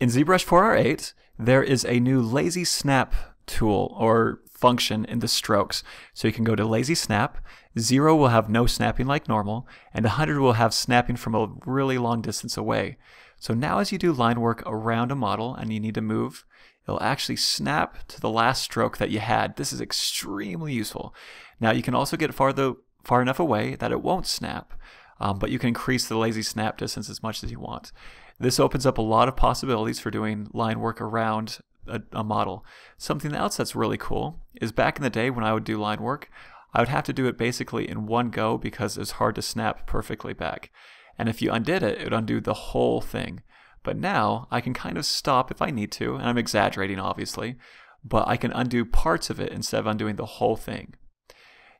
In ZBrush 4R8, there is a new lazy snap tool or function in the strokes. So you can go to lazy snap, 0 will have no snapping like normal, and 100 will have snapping from a really long distance away. So now as you do line work around a model and you need to move, it'll actually snap to the last stroke that you had. This is extremely useful. Now you can also get farther, far enough away that it won't snap, um, but you can increase the lazy snap distance as much as you want. This opens up a lot of possibilities for doing line work around a, a, model. Something else that's really cool is back in the day when I would do line work, I would have to do it basically in one go because it's hard to snap perfectly back. And if you undid it, it would undo the whole thing. But now I can kind of stop if I need to, and I'm exaggerating obviously, but I can undo parts of it instead of undoing the whole thing.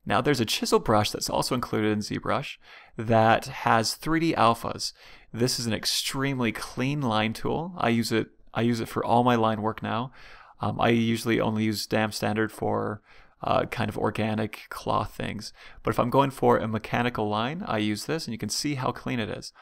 Now there's a chisel brush that's also included in ZBrush that has 3D alphas. This is an extremely clean line tool. I use it I use it for all my line work now. Um, I usually only use DAM standard for uh, kind of organic cloth things. But if I'm going for a mechanical line, I use this and you can see how clean it is.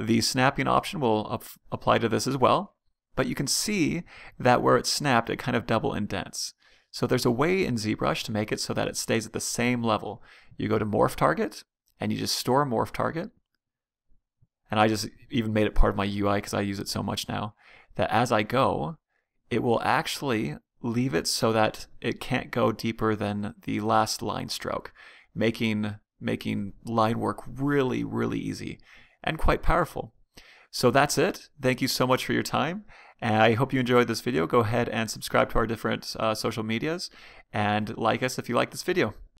The snapping option will apply to this as well, but you can see that where it's snapped, it kind of double indents. So there's a way in ZBrush to make it so that it stays at the same level. You go to Morph Target, and you just store Morph Target. And I just even made it part of my UI because I use it so much now, that as I go, it will actually leave it so that it can't go deeper than the last line stroke, making, making line work really, really easy and quite powerful. So that's it. Thank you so much for your time. And I hope you enjoyed this video. Go ahead and subscribe to our different uh, social medias and like us if you like this video.